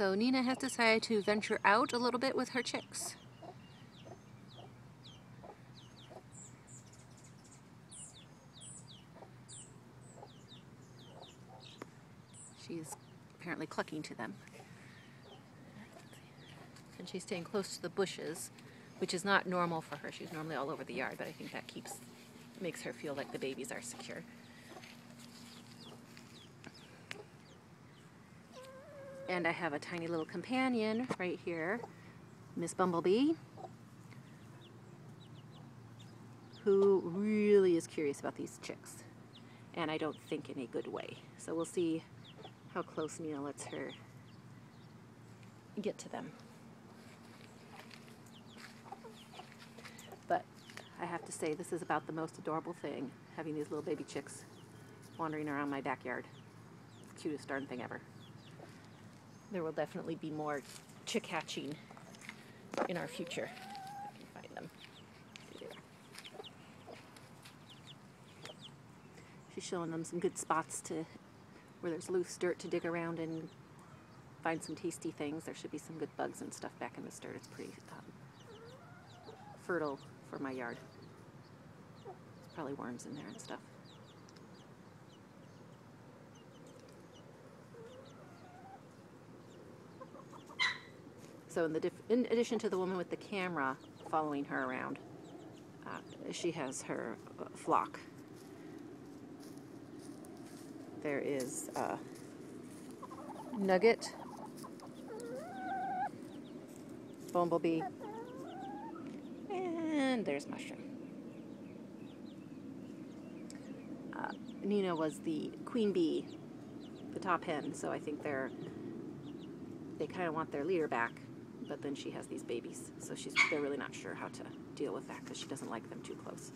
So Nina has decided to venture out a little bit with her chicks. She's apparently clucking to them. And she's staying close to the bushes, which is not normal for her. She's normally all over the yard, but I think that keeps makes her feel like the babies are secure. And I have a tiny little companion right here, Miss Bumblebee, who really is curious about these chicks. And I don't think in a good way. So we'll see how close Nina lets her get to them. But I have to say, this is about the most adorable thing, having these little baby chicks wandering around my backyard. It's the Cutest darn thing ever. There will definitely be more chick hatching in our future. I can find them. She's showing them some good spots to where there's loose dirt to dig around and find some tasty things. There should be some good bugs and stuff back in this dirt. It's pretty um, fertile for my yard. There's probably worms in there and stuff. So in, the in addition to the woman with the camera following her around, uh, she has her uh, flock. There is uh, Nugget, Bumblebee, and there's Mushroom. Uh, Nina was the queen bee, the top hen, so I think they're they kind of want their leader back but then she has these babies, so she's they're really not sure how to deal with that because she doesn't like them too close.